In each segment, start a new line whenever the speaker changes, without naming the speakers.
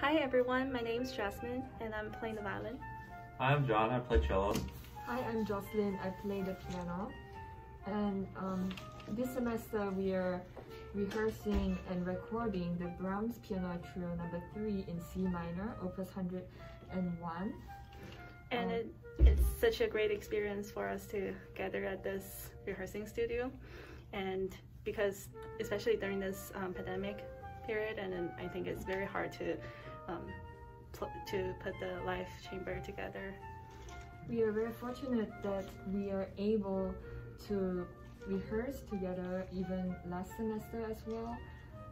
Hi everyone, my name is Jasmine and I'm playing the violin.
Hi, I'm John. I play cello.
Hi, I'm Jocelyn. I play the piano. And um, this semester we are rehearsing and recording the Brahms Piano Trio number 3 in C minor, opus 101.
And
Um,
it, it's such a great experience for us to gather at this rehearsing studio. And because, especially during this um, pandemic period, and then I think it's very hard to um, to put the live chamber together.
We are very fortunate that we are able to rehearse together even last semester as well.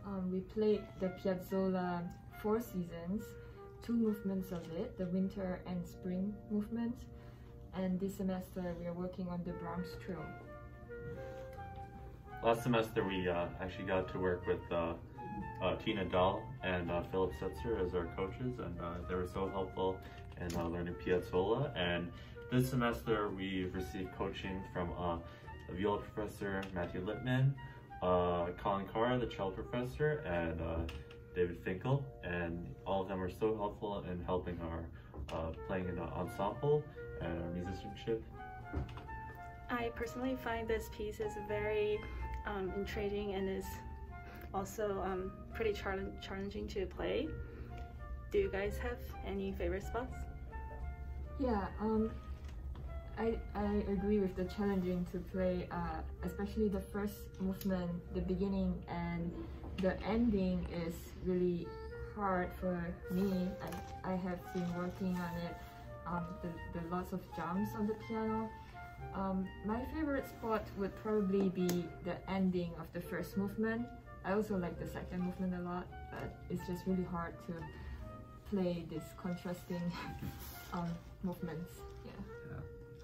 Um, we played the Piazzolla Four Seasons, two movements of it, the winter and spring movement. And this semester we are working on the Brahms Trio.
Last semester, we uh, actually got to work with uh, uh, Tina Dahl and uh, Philip Setzer as our coaches, and uh, they were so helpful in uh, learning Piazzolla. And this semester, we've received coaching from uh, the viola professor Matthew Lipman, uh, Colin Carr, the cello professor, and David Finckel, and all of them were so helpful in helping our playing in an ensemble and our musicianship.
I personally find this piece is very um, intriguing and is also um, pretty chal- challenging to play. Do you guys have any favorite spots?
Yeah, um, I, I agree with the challenging to play, uh, especially the first movement, the beginning and the ending is really hard for me. I, I have been working on it, um, the, the lots of jumps on the piano. Um, my favorite spot would probably be the ending of the first movement. I also like the second movement a lot, but it's just really hard to play this contrasting um, movements. Yeah.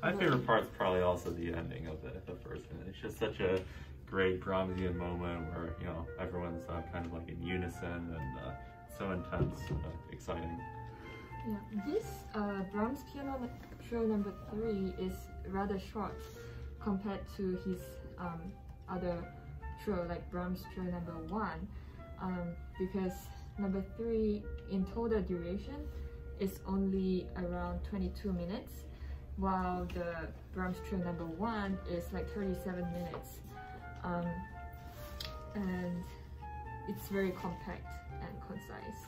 My favorite part is probably also the ending of the, the first one. It's just such a great Brahmsian moment where, you know, everyone's uh, kind of like in unison and uh, so intense, uh, exciting.
Yeah. This uh, Brahms Piano Trio number three is rather short compared to his um, other trio, like Brahms Trio number one, um, because number three in total duration is only around 22 minutes, while the Brahms Trio number one is like 37 minutes. Um, and it's very compact and concise.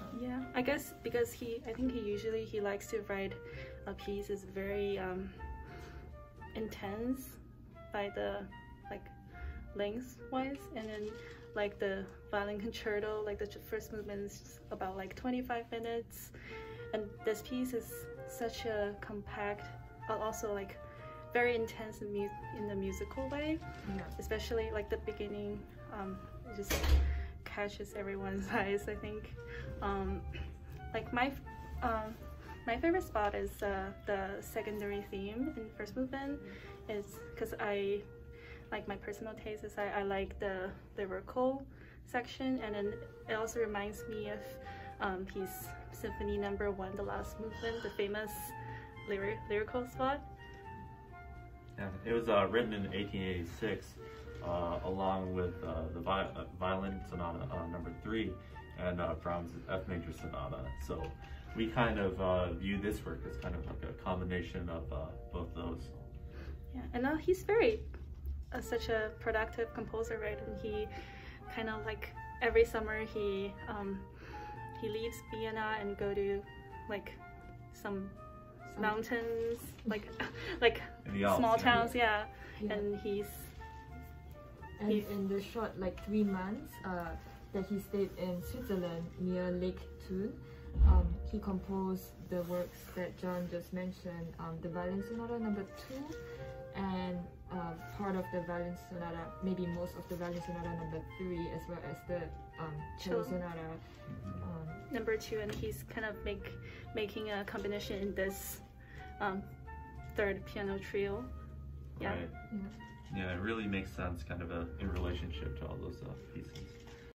Um,
Yeah, I guess because he, I think he usually he likes to write a piece is very um, intense by the like length wise, and then like the violin concerto, like the first movement is about like 25 minutes, and this piece is such a compact, but also like very intense in, mu- in the musical way,
yeah.
especially like the beginning. Um, it just catches everyone's eyes. I think. Um, like my um, my favorite spot is uh, the secondary theme in first movement is because I like my personal taste is I, I like the lyrical section and then it also reminds me of um, his symphony number one the last movement the famous lyric lyrical spot
Yeah, it was uh, written in 1886 uh, along with uh, the vi- uh, Violin Sonata uh, number three and uh, Brahms' F major Sonata. So we kind of uh, view this work as kind of like a combination of uh, both those.
Yeah, and uh, he's very uh, such a productive composer, right? And he kind of like every summer he um, he leaves Vienna and go to like some
Some-
mountains, like like
Alps,
small towns, yeah.
Yeah.
And he's
And
He-
in the short, like three months uh, that he stayed in Switzerland near Lake Thun, um, he composed the works that John just mentioned, um, the Violin Sonata number two, and uh, part of the Violin Sonata, maybe most of the Violin Sonata number three, as well as the um, cello
Cello.
Sonata. Um,
number two, and he's kind of make making a combination in this um, third piano trio. Yeah.
Right.
yeah.
Yeah, it really makes sense kind of uh in relationship to all those uh, pieces.